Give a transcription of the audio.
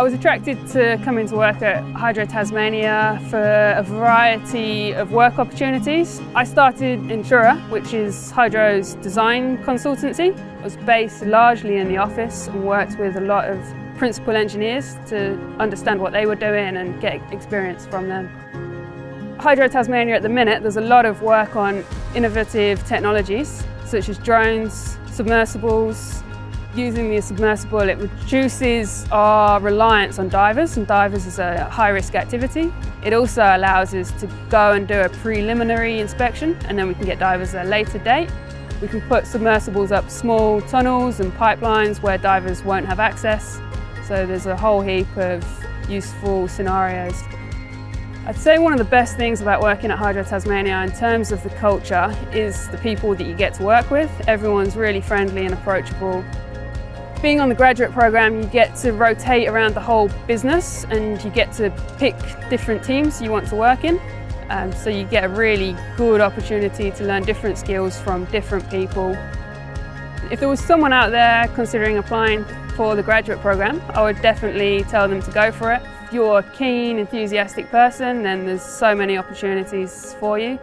I was attracted to coming to work at Hydro Tasmania for a variety of work opportunities. I started in Entura, which is Hydro's design consultancy. I was based largely in the office and worked with a lot of principal engineers to understand what they were doing and get experience from them. Hydro Tasmania at the minute, there's a lot of work on innovative technologies such as drones, submersibles, Using the submersible, it reduces our reliance on divers, and divers is a high-risk activity. It also allows us to go and do a preliminary inspection, and then we can get divers at a later date. We can put submersibles up small tunnels and pipelines where divers won't have access. So there's a whole heap of useful scenarios. I'd say one of the best things about working at Hydro Tasmania in terms of the culture is the people that you get to work with. Everyone's really friendly and approachable. Being on the graduate program, you get to rotate around the whole business and you get to pick different teams you want to work in. Um, so you get a really good opportunity to learn different skills from different people. If there was someone out there considering applying for the graduate program, I would definitely tell them to go for it. You're a keen, enthusiastic person, then there's so many opportunities for you.